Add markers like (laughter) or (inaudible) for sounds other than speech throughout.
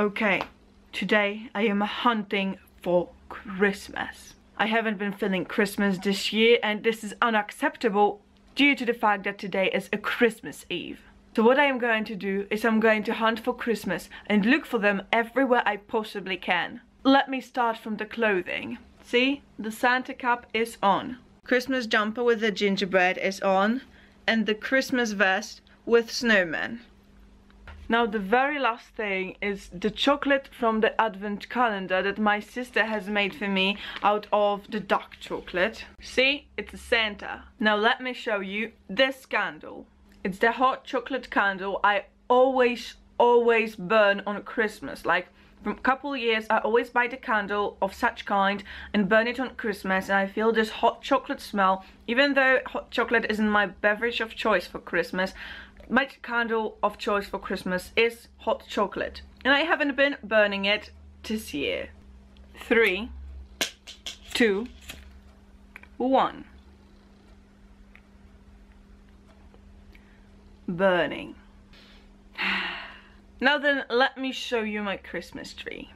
Okay, today I am hunting for Christmas. I haven't been feeling Christmas this year and this is unacceptable due to the fact that today is a Christmas Eve. So what I am going to do is I'm going to hunt for Christmas and look for them everywhere I possibly can. Let me start from the clothing. See, the Santa cap is on. Christmas jumper with the gingerbread is on and the Christmas vest with snowman. Now the very last thing is the chocolate from the advent calendar that my sister has made for me out of the dark chocolate. See, it's a Santa. Now let me show you this candle. It's the hot chocolate candle I always, always burn on Christmas. Like from a couple years I always buy the candle of such kind and burn it on Christmas and I feel this hot chocolate smell even though hot chocolate isn't my beverage of choice for Christmas my candle of choice for Christmas is hot chocolate. And I haven't been burning it this year. Three, two, one. Burning. (sighs) Now then, let me show you my Christmas tree.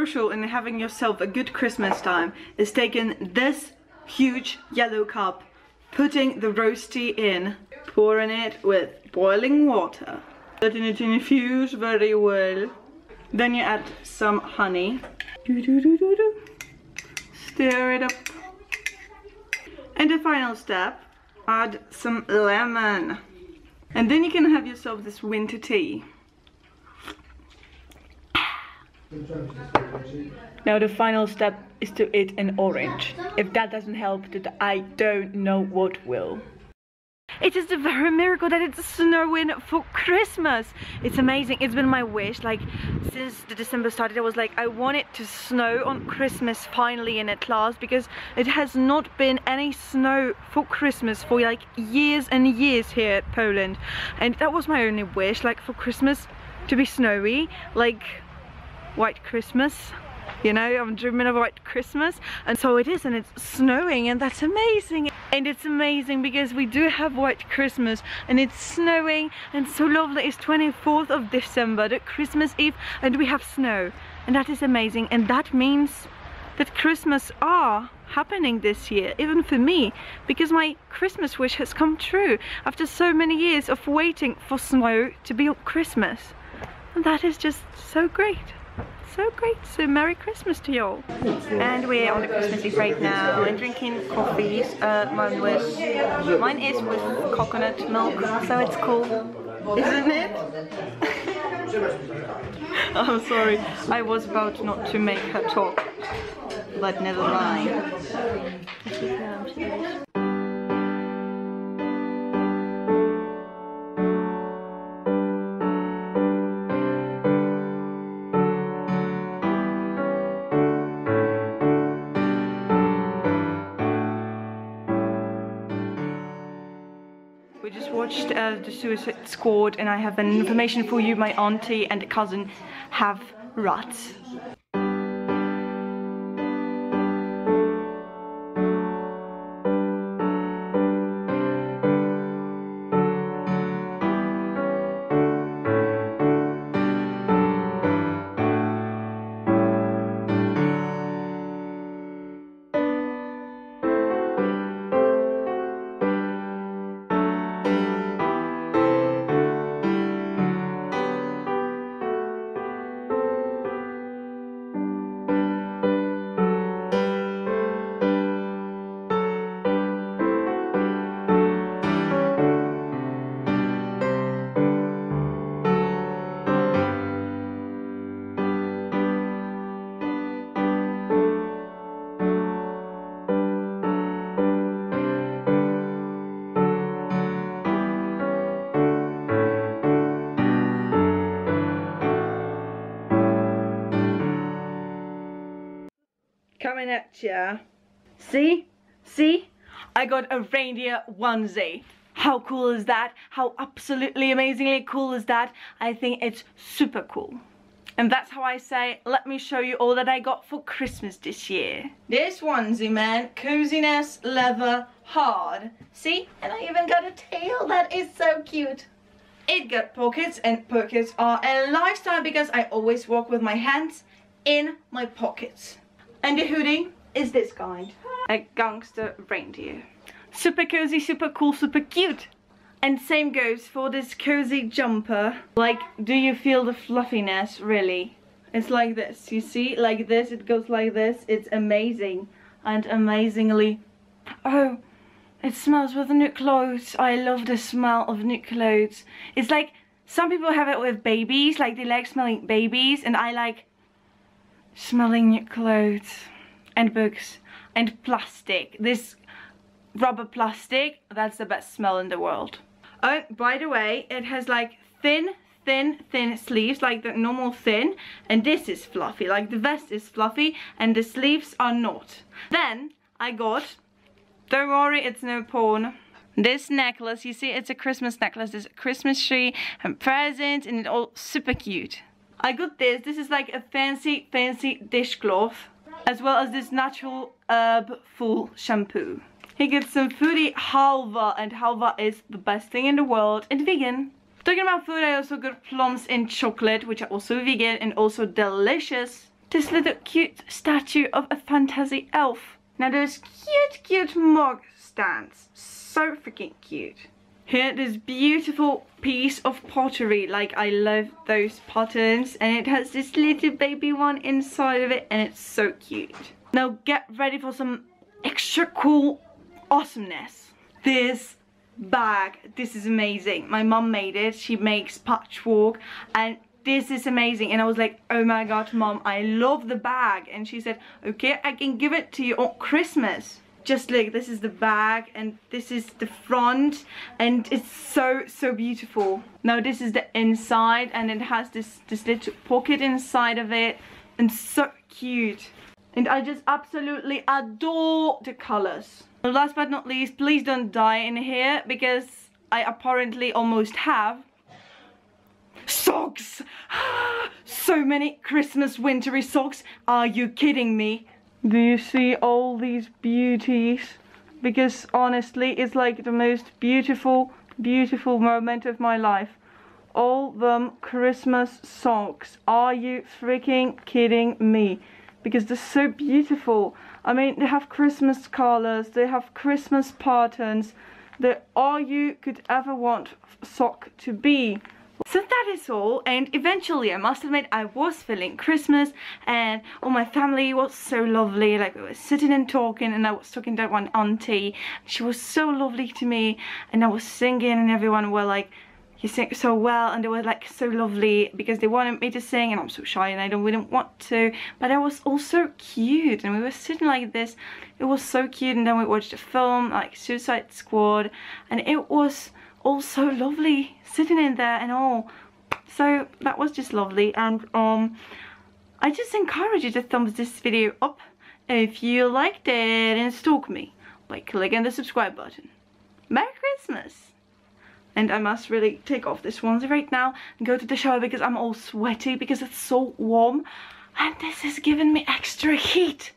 Crucial in having yourself a good Christmas time is taking this huge yellow cup, putting the roasty in, pouring it with boiling water, letting it infuse very well. Then you add some honey. Stir it up. And the final step, add some lemon. And then you can have yourself this winter tea. Now the final step is to eat an orange. If that doesn't help, I don't know what will. It is a very miracle that it's snowing for Christmas. It's amazing. It's been my wish. Like since the December started, I was like, I want it to snow on Christmas finally and at last because it has not been any snow for Christmas for like years and years here at Poland. And that was my only wish, like for Christmas to be snowy. Like white Christmas you know I'm dreaming of white Christmas. And so it is and it's snowing and that's amazing. And it's amazing because we do have white Christmas and it's snowing and so lovely. It's 24th of December the Christmas Eve and we have snow. And that is amazing and that means that Christmas are happening this year even for me because my Christmas wish has come true after so many years of waiting for snow to be on Christmas. And that is just so great so great. So Merry Christmas to you all. And we're on the Christmas Eve right now and drinking coffees. Uh, mine with mine is with coconut milk, so it's cool, isn't it? (laughs) I'm sorry. I was about not to make her talk, but never mind. Watched uh, the Suicide Squad and I have an information for you. My auntie and cousin have rats. Coming at ya. See? See? I got a reindeer onesie. How cool is that? How absolutely amazingly cool is that? I think it's super cool. And that's how I say, let me show you all that I got for Christmas this year. This onesie, man, coziness, leather, hard. See? And I even got a tail, that is so cute. It got pockets, and pockets are a lifestyle because I always walk with my hands in my pockets. And the hoodie is this kind. A gangster reindeer. Super cozy, super cool, super cute. And same goes for this cozy jumper. Like, do you feel the fluffiness, really? It's like this, you see? Like this, it goes like this. It's amazing. And amazingly... Oh, it smells with new clothes. I love the smell of new clothes. It's like, some people have it with babies. Like, they like smelling babies. And I like smelling clothes. And books. And plastic. This rubber plastic, that's the best smell in the world. Oh, by the way, it has like thin, thin, thin sleeves, like the normal thin, and this is fluffy, like the vest is fluffy, and the sleeves are not. Then, I got, don't worry, it's no porn, this necklace, you see, it's a Christmas necklace, a Christmas tree, and presents, and it's all super cute. I got this, this is like a fancy, fancy dishcloth, as well as this natural herb full shampoo. He gets some foodie halva and halva is the best thing in the world and vegan. Talking about food, I also got plums in chocolate, which are also vegan and also delicious. This little cute statue of a fantasy elf. Now those cute, cute mug stands. So freaking cute. Here, this beautiful piece of pottery. Like, I love those patterns. And it has this little baby one inside of it. And it's so cute. Now, get ready for some extra cool awesomeness. This bag, this is amazing. My mom made it. She makes patchwork and this is amazing and I was like oh my god mom I love the bag and she said okay I can give it to you on Christmas just like this is the bag and this is the front and it's so so beautiful now this is the inside and it has this this little pocket inside of it and so cute and I just absolutely adore the colors Last but not least, please don't die in here because I apparently almost have. Socks! (gasps) so many Christmas wintry socks. Are you kidding me? Do you see all these beauties? Because honestly, it's like the most beautiful, beautiful moment of my life. All them Christmas socks. Are you freaking kidding me? Because they're so beautiful. I mean, they have Christmas colors, they have Christmas patterns, they're all you could ever want sock to be. So that is all and eventually I must admit I was feeling Christmas and all my family was so lovely like we were sitting and talking and I was talking to one auntie. She was so lovely to me and I was singing and everyone were like you sing so well and they were like so lovely because they wanted me to sing and I'm so shy and I don't really want to. But I was also cute and we were sitting like this. It was so cute and then we watched a film like Suicide Squad and it was also lovely sitting in there and all so that was just lovely and um I just encourage you to thumbs this video up if you liked it and stalk me by clicking the subscribe button. Merry Christmas! and I must really take off this onesie right now and go to the shower because I'm all sweaty because it's so warm and this is giving me extra heat